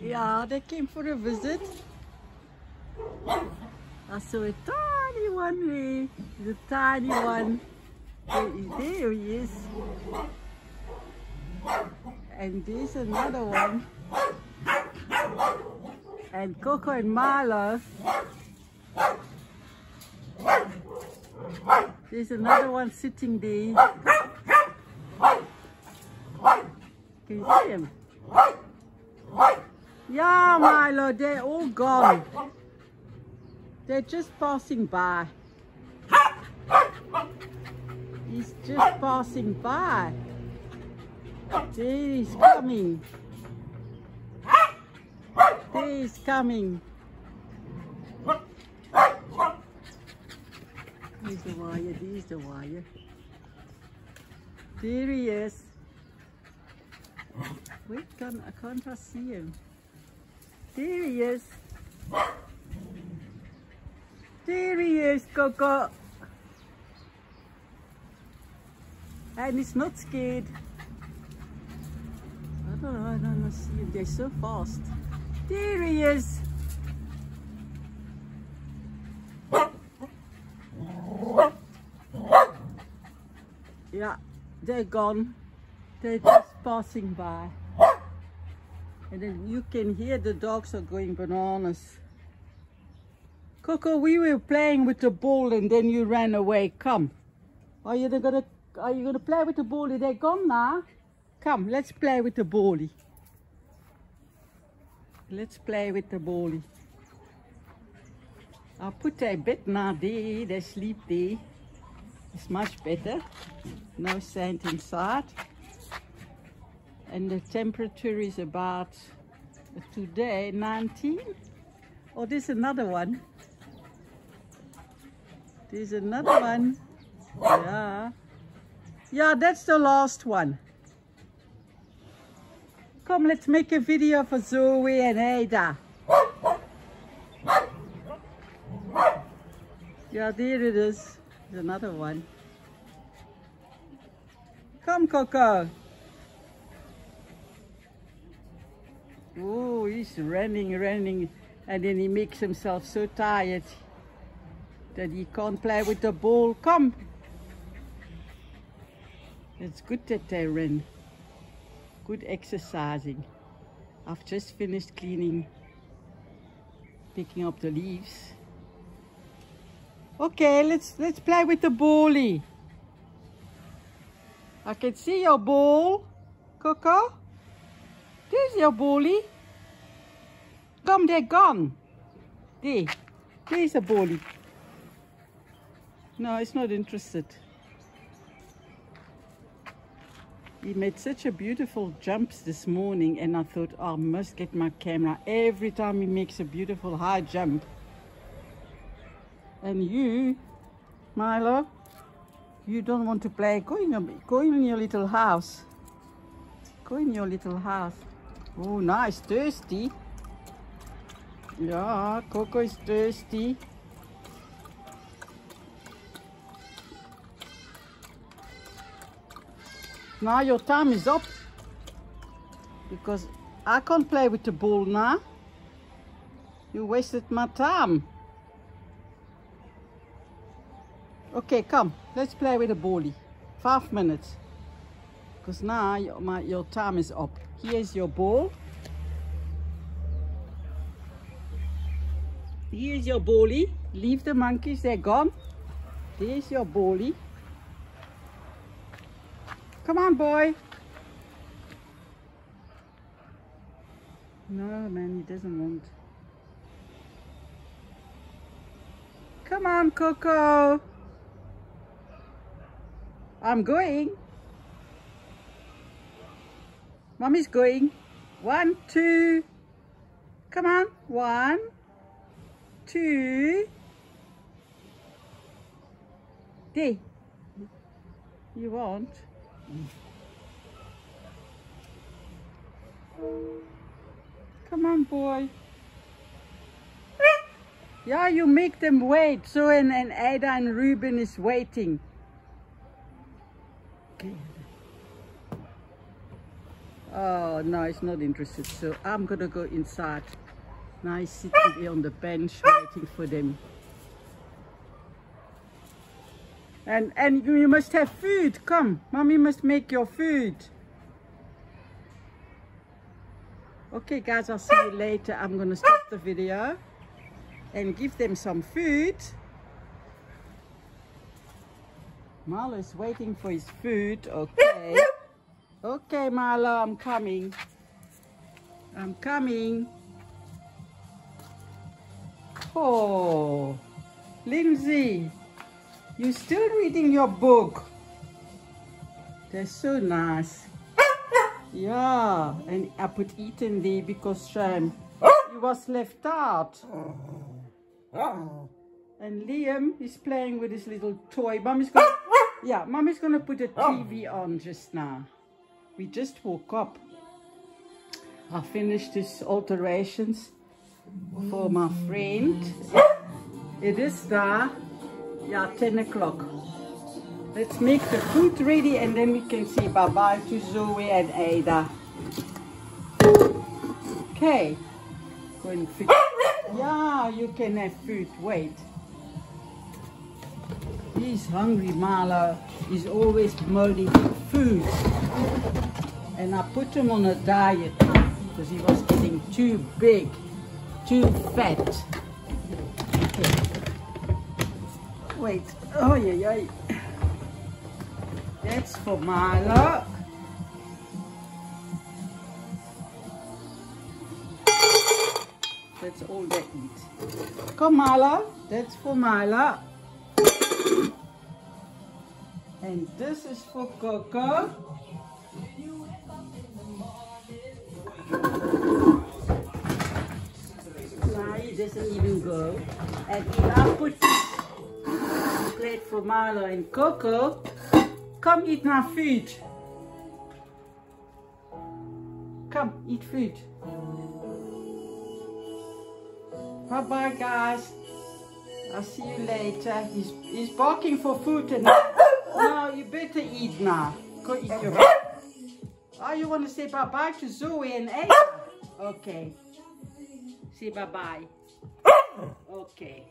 Yeah, they came for a visit. Ah, I saw a tiny one there. The tiny one. There, he is. And there's another one. And Coco and Milo. There's another one sitting there. Can you see him? Yeah, Milo, they're all gone. They're just passing by. He's just passing by. There he's coming. There he's coming. There's the wire, there's the wire. There he is. Wait, can, I can't I see him? There he is. There he is, Coco. And he's not scared. I don't know, I don't know, see him. They're so fast. There he is. Yeah, they're gone. They're just passing by. And then you can hear the dogs are going bananas. Coco, we were playing with the ball and then you ran away. Come. Are you gonna are you gonna play with the ball? They're gone now. Come, let's play with the bally. Let's play with the bally. I'll put a bed now there, they sleep there. It's much better. No sand inside. And the temperature is about today 19. Oh, there's another one. There's another one. Yeah. Yeah, that's the last one. Come, let's make a video for Zoe and Ada. Yeah, there it is. There's another one. Come, Coco. Oh, he's running, running, and then he makes himself so tired that he can't play with the ball. Come. It's good that they run. Good exercising. I've just finished cleaning, picking up the leaves. Okay, let's let's play with the bally. I can see your ball, Coco. There's your bully. Come, they're gone. There, there's a bully. No, it's not interested. He made such a beautiful jumps this morning and I thought, oh, I must get my camera every time he makes a beautiful high jump. And you, Milo, you don't want to play. Go in, go in your little house. Go in your little house. Oh, nice, thirsty. Yeah, Coco is thirsty. Now your time is up. Because I can't play with the ball now. You wasted my time. Okay, come. Let's play with the bally. Five minutes. Because now your, my, your time is up. Here's your ball. Here's your bally. Leave the monkeys, they're gone. Here's your bally. Come on, boy. No, man, he doesn't want. Come on, Coco. I'm going. Mommy's going. One, two. Come on. One, two. There. You want? Come on, boy. Yeah, you make them wait. So and, and Ada and Ruben is waiting. Okay. Oh, no, he's not interested. So I'm gonna go inside. He's sitting here on the bench waiting for them. And, and you must have food. Come, mommy must make your food. Okay guys, I'll see you later. I'm gonna stop the video and give them some food. Milo is waiting for his food. Okay. Okay, Milo, I'm coming. I'm coming. Oh, Lindsay, you're still reading your book? That's so nice. Yeah, and I put Ethan there because um, he was left out. And Liam is playing with his little toy. Mommy's gonna, yeah, Mommy's gonna put a TV on just now. We just woke up. I finished his alterations for my friend. It is now, yeah, 10 o'clock. Let's make the food ready and then we can say bye-bye to Zoe and Ada. Okay. Go and fix. Yeah, you can have food. Wait. He's hungry, Milo. is always molding food. And I put him on a diet because he was getting too big, too fat. Wait. Oh, yeah, yeah. That's for Milo. That's all they eat. Come, Milo. That's for Milo. And this is for Coco. He doesn't even go. And if I put plate for Milo and Coco, Come eat my food. Come eat food. Bye bye guys. I'll see you later. He's, he's barking for food and now you better eat now. Go eat your. Oh, you want to say bye bye to Zoe and Ada? Okay. Say bye bye. Okay.